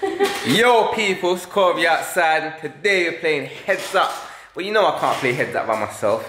Yo people, it's Cory outside and today we're playing Heads Up. Well you know I can't play Heads Up by myself.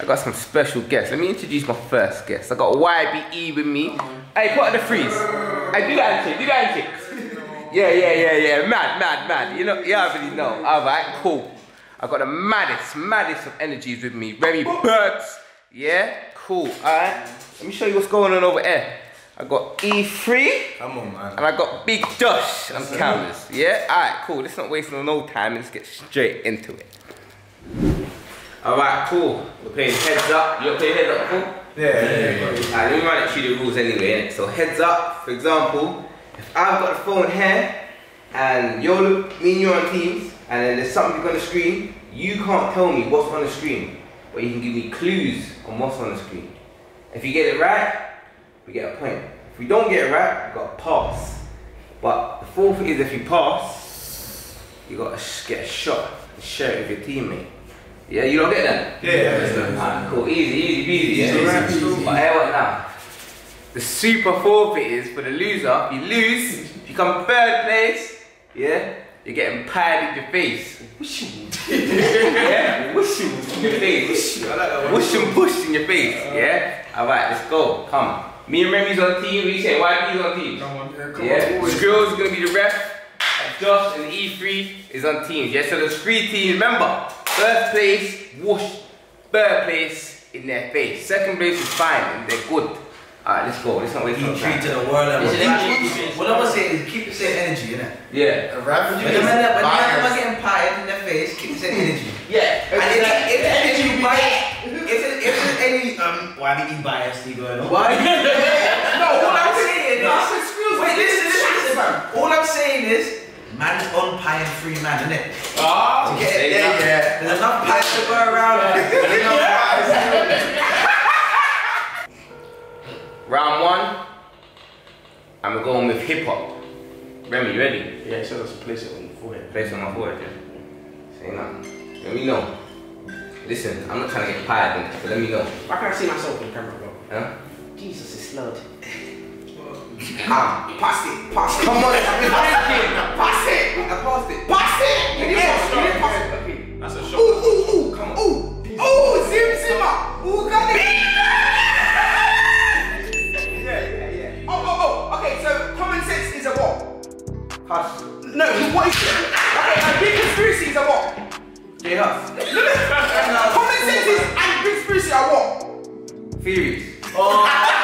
I got some special guests. Let me introduce my first guest. I got YBE with me. Hey, put on the freeze. Hey, do that shit, do that shit. Yeah, yeah, yeah, yeah. Mad, mad, mad. You know, you already know. Alright, cool. I got the maddest, maddest of energies with me. Remi Burgz. Yeah, cool. Alright. Let me show you what's going on over there. I got E3. Come on, man. And I got Big Josh on cameras. Yeah? Alright, cool. Let's not waste no time. Let's get straight into it. Alright, cool. We're playing heads up. You play heads up, cool? Yeah, yeah, yeah. Alright, let me run it through the rules anyway. So heads up, for example, if I've got the phone here and you're me and you're on Teams and then there's something on the screen, you can't tell me what's on the screen, but you can give me clues on what's on the screen. If you get it right, we get a point. If we don't get it right, we've got a pass. But the fourth is if you pass, you got to get a shot and share it with your teammate. Yeah, you don't get that? Yeah, yeah, yeah. Alright, cool, easy, easy peasy. Yeah, Easy, easy. easy. But hey, what now? The super forfeit is for the loser. If you lose, if you come third place, yeah, you're getting pied in your face. yeah, whoosh in your face. I like that one. Whoosh and push in your face. Yeah. All right, let's go. Come. Me and Remi's on team. What you say? YB's on team. Come on, yeah, come Yeah, on. Skrill's gonna be the ref. And Josh and E3 is on teams. Yeah, so there's three teams. Remember, first place, whoosh. Third place, in their face. Second place is fine, and they're good. Alright, let's go. Let's not waste no E3 time. to the world level. Is it actually- What I'm gonna say is keep the same energy, innit? Yeah. A rap? When the man when the man are getting pied in their face, keep the same energy. Yeah. And if, if there's any bias, if there's, if there's any um, why be in bias going on? Why? no, all I'm saying is, wait, listen, listen, listen. All I'm saying is, man on pie and free man, innit? Oh, To get it there, yeah. There's enough pies to go around. There's enough pies. Round one, I'm going with hip hop. Remi, you ready? Yeah, he said us to place it on the forehead. Place it on my forehead, yeah. Say nothing. Let me know. Listen, I'm not trying to get pied, but let me know. Why can't I see myself in the camera, bro? Huh? Jesus, it's slurred. Ah, Pass it, pass it. come on, I've been thinking. Pass it. I passed it. Pass it. You didn't pass it. You didn't pass it. Okay. That's a Ooh, shot. ooh, ooh, come on. Ooh, ooh, Zim Zimmer. Ooh, got it. Yeah, yeah, yeah. Oh, oh, oh. Okay, so common sense is a what? Hush. No, what is it? Okay, a big conspiracy is a what? J Hus. Common sense is and big conspiracy are what? Theories. Come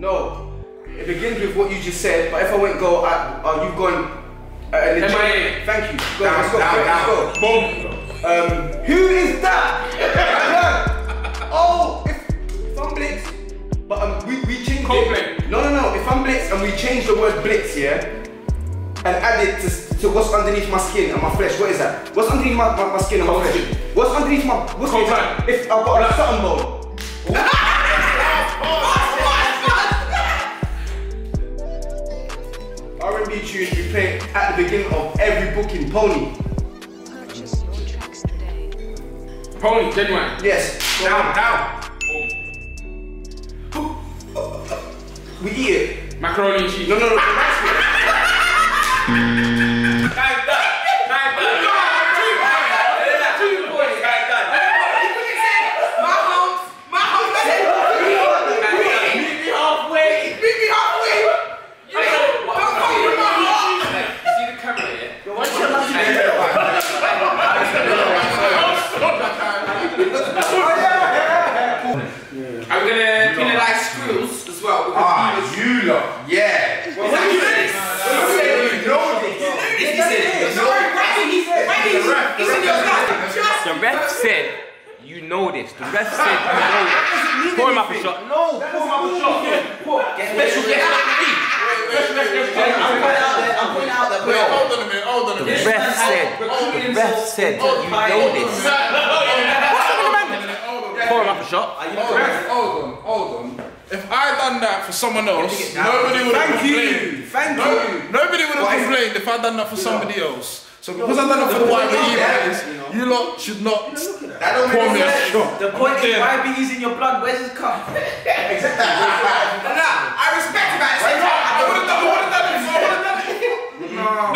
No. It begins with what you just said, but if I went goal, I, uh, you've gone. Uh, legit- MIA. Thank you. Go, Down, let's go. down, let's down. go. Boom. Um, who is that? Oh, if, if I'm Blitz, but um, we, we changed Coldplay. it. No, no, no. If I'm Blitz and we change the word Blitz, yeah, and add it to, to what's underneath my skin and my flesh, what is that? What's underneath my, my, my skin and my flesh? What's underneath my. What's time. If I've got a Sutton bone. At the beginning of every booking. Pony. Pony, genuine. Yes. Down, down. We eat it. Macaroni and cheese. No, no, no. Time done. Time done. Two points. Time done. My home, my home said, Meet me halfway. meet me halfway. You know, don't fuck with my heart. You see the camera, yeah? What's your last name? I'm gonna penalize Skrills as well because Ah, he was. you lot. Yeah. Is that you this? You know this. This is it. Sorry, Randy, he's Randy, he's he's in your gut. Just The ref said, you know this. The ref said, you know this. Pour him up a shot. No, pour him up a shot. Special guest referee. Special guest referee. I'm putting out there. I'm putting out there. Wait, hold on a minute, hold on a minute. The minute. ref said, the ref said, you know this. Pour him up a shot. Hold on, hold on, hold on. If I done that for someone else, nobody would have complained. Thank you. Thank you. nobody would have complained if I done that for somebody else. So because I done it for the YBE players, you lot should not pour me a shot. The point is, Yeah. YB's in your blood. Where's his cup? Nah, I respect it at the same. I would have done, I would have done it before. I would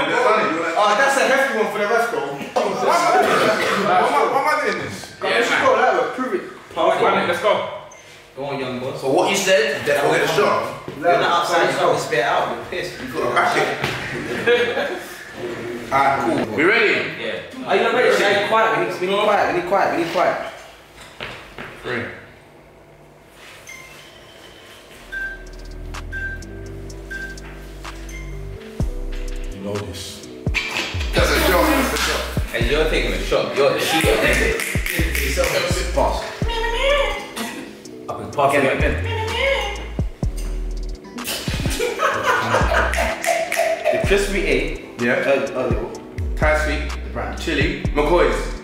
have done it. Oh, that's a hefty one for the ref though. Why am I- why am I doing this? Yeah, man. Go that way. Prove it. One, let's go. Go on, young boy. So what you said, that will get a shot. You're not outside. You got to spit out. You're pissed. You got Back it. Alright, cool. We ready? to. Are you not ready? Are you quiet? We need, we need quiet. We need quiet. We need quiet. Three. You know this. That's a shot. That's a shot. And you're taking a shot. You're the cheater. Pass. Up and pass it again. The crisp we ate Yeah. uh, earlier. Thai sweet. The brand. Chili. McCoy's.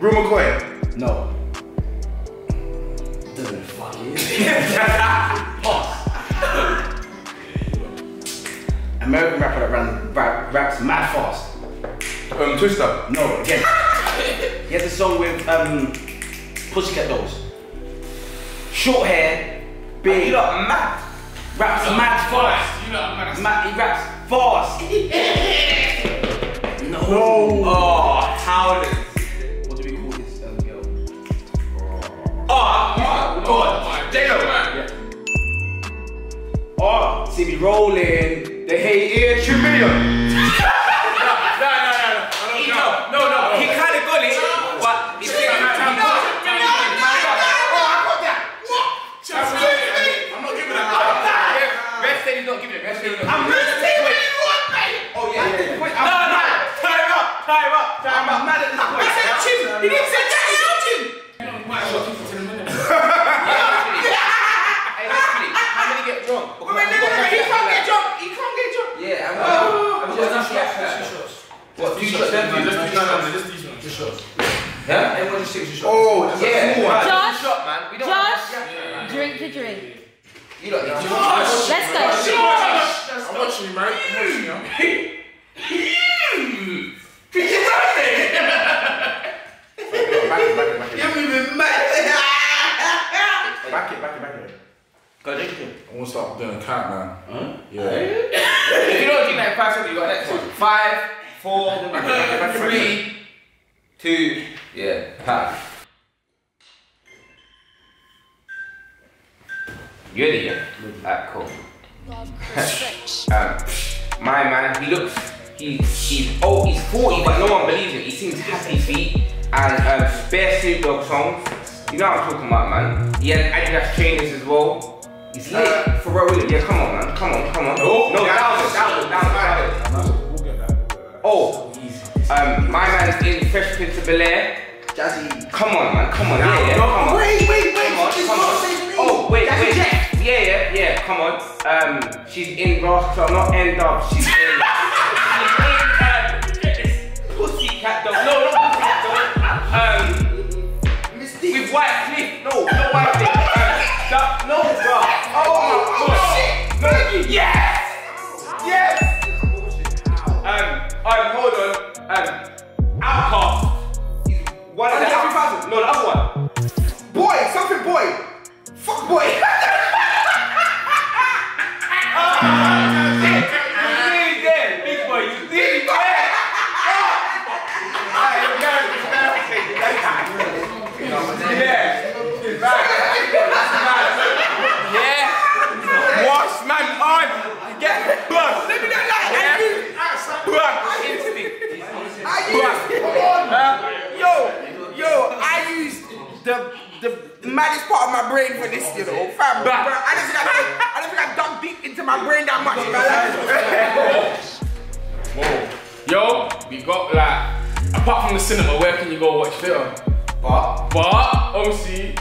Brew McCoy. No. Doesn't fucking. American rapper that ran rap, raps mad fast. Um, Twista. No, again. he has a song with um, Pussycat Dolls. Short hair, big. You lot mad. raps mad fast. You lot, man. Mad, he raps fast. no. Oh, howlers. What do we call this um, girl? Oh, God. J-Lo. Oh, see me rolling. They hate it. Two million. No, no, no, no. He, no, no, I'm mad at this point. He said chin. He didn't say Jackie Elgin. Hey, actually, how many get drunk? Wait, wait, wait, wait, He can't get drunk. He can't get drunk. Yeah, I'm Oh. I'm just shots. What, two shots? Just shots. Yeah? Everyone just takes oh, a shot. Oh, that's a Yeah. small one. Josh, Shot, man. We don't Josh, drink to drink. You don't need to. Let's go. I'm watching you, mate. I'm watching you. Back it, back it, back it. You're moving mad. Back it, back it, back it. Go drink it. I want to start doing a countdown. Huh? Yeah. If you don't drink like five seconds, you got next one. Five, four, three, two, yeah, half. You ready, yeah? Alright, cool. um, my man, he looks, he, he's oh, he's 40, but no one believes it. He seems happy feet and um, spare Snoop Dogg songs. You know what I'm talking about, man. He has Adidas trainers as well. He's lit. Pharrell Williams, yeah, come on, man, come on, come on. No, no, down, down, down, down, down. We'll get that. Oh, um, my man's in Fresh Prince of Bel Air. Jazzy. Come on, man, come on, yeah, yeah, come on. Wait, wait, wait. Come on, come on. Oh, wait, wait. Jack. Yeah, yeah, yeah, come on. Um, she's in Ross Club, not End Up. She's in. she's in. Know, fam. Bro, I don't think I, I don't think I dug deep into my brain that much in my life. Whoa. Yo, we got like, apart from the cinema, where can you go watch film? But But obviously,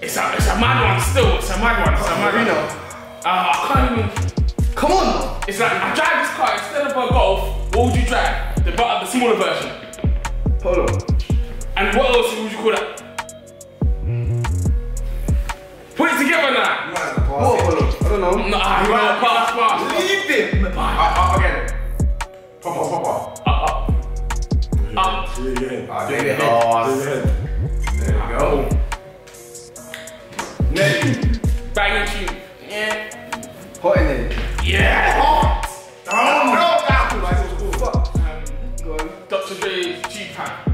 it's a it's a mad one still. It's a mad one. It's a mad one. Uh, I can't even. come on. It's like I drive this car instead of a Golf. What would you drive? The but the smaller version. Polo. And what else would you call that? Put it together now. You might have to pass oh, it. I don't know. Nah, you might have to pass, pass. Leave him. Up, up again. Pop up, pop up. Up, up. Up. Do it again. Do it again. Do it again. There we go. Neck. Bang your cheek. Yeah. Hot in there. Yeah. Hot. Down. Down. Dr. Dre's G-Pack.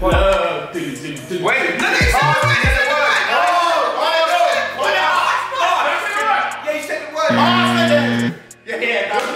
Love, dilly, dilly, dilly. Wait, look at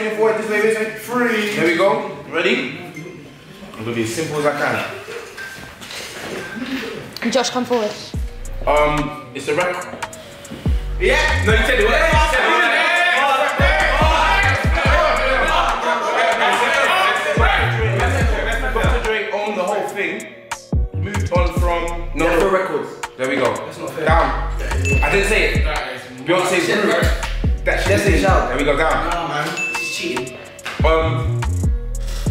leaning. Free. There we go. Ready? I'm gonna be as simple as I can. Josh, come forward. Um, it's a rep. Yeah. No, you said it. Yeah. No, records. There we go. That's not fair. Down. I didn't say it. Beyonce's. That's it. There we go. Down. No.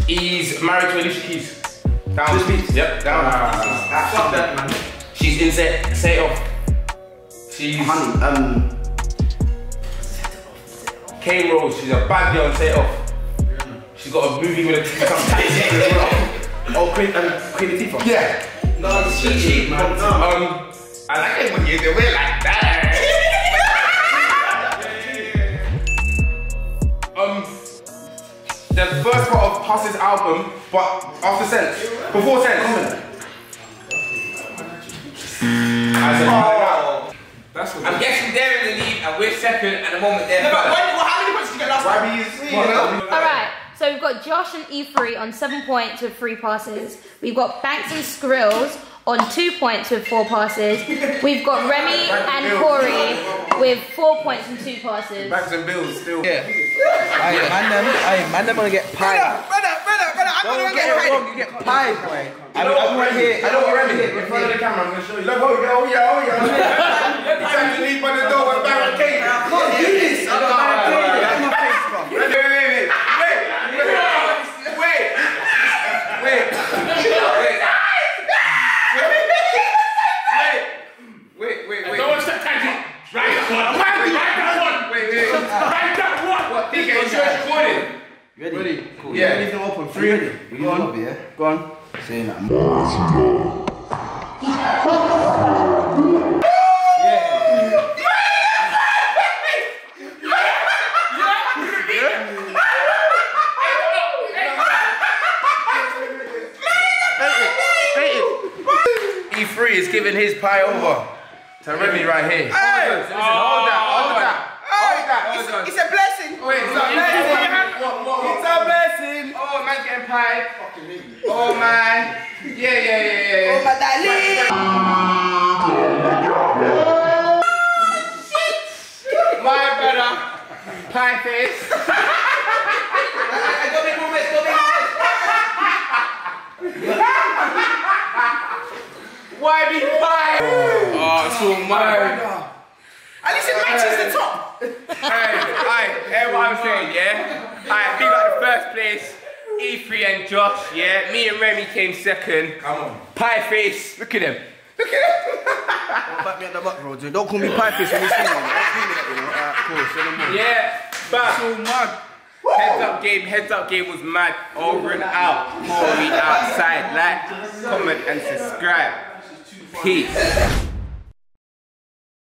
He's married to Alicia Keys. Down. Just beats. Yep. Down. Ah, fuck that, man. She's in set. Set it off. She's Honey, um, Kane Rose. She's a bad girl. Set it off. She's got a movie with a with some taxi as well. oh, Queen, um, Queen Latifah. Yeah. No, it's cheating, man. No. Um, I like it when you do it like that. um, the first part of Hus's album, but after Sense, before Sense. Mm. I said, oh. That's what I'm guessing they're in the lead and we're second at the moment. They're No, but third. when, well, how many points did you get last time? YBC, you know? All right. So we've got Josh and E3 on seven points with three passes. We've got Banks and Skrills on two points with four passes. We've got Remi and Cory with four points and two passes. Bags and bills still. Yeah. Aye, man, them, aye, man, them gonna get Brother, pied. brother, brother, brother, I'm Don't gonna get get it paid. wrong, you get pied, boy. I don't want to hear. I don't want to in front of the camera. I'm gonna show you. Look, oh yeah, oh yeah, oh yeah. Every time you leave by the door with a barricade. Ready? Ready? Cool. Yeah. Yeah. Leave them open. Three. Ready? Go on. Yeah. Go on. Say that. E3 is giving his pie over to Remi right here. Hey! Listen, hold that, hold that, hold that. It's, it's a blessing. Wait, it's a blessing. It's a blessing. Oh, man getting pie. Oh, man. Yeah, yeah, yeah, yeah. Oh, my darling. My brother, pie face. I got me moments, got me moments. so mad. At least it matches the top. Alright, alright, hear what I'm saying, yeah? Alright, big up the first place. E3 and Josh, yeah? Me and Remi came second. Come on. Pie face, look at him. Look at him. Back me at the back, bro. dude. Don't call me pie fish when you see me. Don't call me that, you know. Alright, cool. Say no yeah, but So mad. heads up game, heads up game was mad. Over and out. Cory outside. Like, comment and subscribe. Peace.